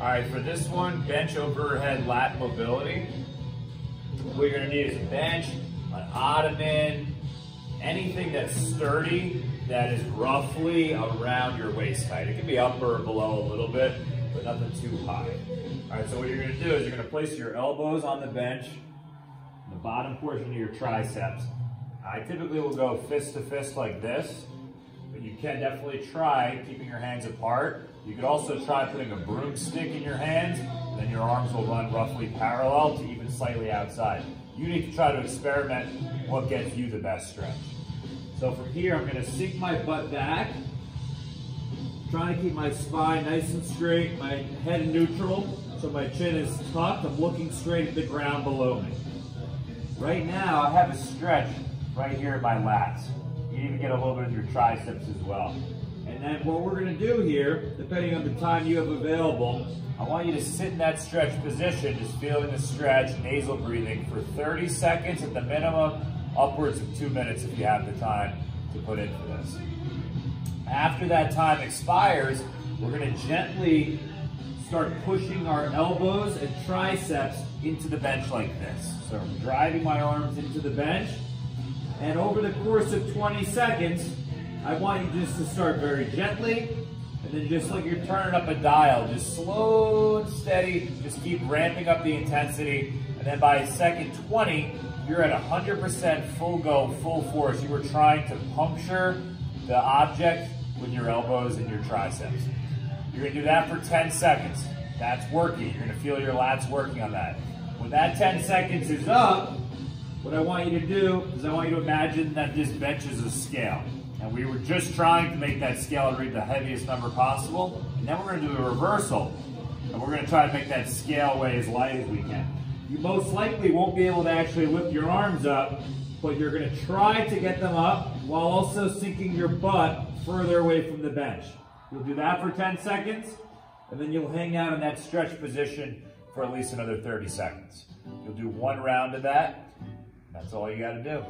All right, for this one, bench overhead lat mobility, what you're gonna need is a bench, an ottoman, anything that's sturdy that is roughly around your waist height. It can be up or below a little bit, but nothing too high. All right, so what you're gonna do is you're gonna place your elbows on the bench, the bottom portion of your triceps. I typically will go fist to fist like this, but you can definitely try keeping your hands apart. You could also try putting a broomstick in your hands, then your arms will run roughly parallel to even slightly outside. You need to try to experiment what gets you the best stretch. So from here, I'm gonna sink my butt back, trying to keep my spine nice and straight, my head neutral, so my chin is tucked. I'm looking straight at the ground below me. Right now, I have a stretch right here in my lats. You even get a little bit of your triceps as well. And then what we're gonna do here, depending on the time you have available, I want you to sit in that stretch position, just feeling the stretch, nasal breathing for 30 seconds at the minimum, upwards of two minutes if you have the time to put in for this. After that time expires, we're gonna gently start pushing our elbows and triceps into the bench like this. So I'm driving my arms into the bench, and over the course of 20 seconds, I want you just to start very gently, and then just like you're turning up a dial, just slow and steady, just keep ramping up the intensity, and then by second 20, you're at 100% full go, full force. You were trying to puncture the object with your elbows and your triceps. You're gonna do that for 10 seconds. That's working. You're gonna feel your lats working on that. When that 10 seconds is up, what I want you to do is I want you to imagine that this bench is a scale. And we were just trying to make that scale read the heaviest number possible. And then we're gonna do a reversal. And we're gonna try to make that scale weigh as light as we can. You most likely won't be able to actually lift your arms up, but you're gonna try to get them up while also sinking your butt further away from the bench. You'll do that for 10 seconds, and then you'll hang out in that stretch position for at least another 30 seconds. You'll do one round of that, that's all you gotta do.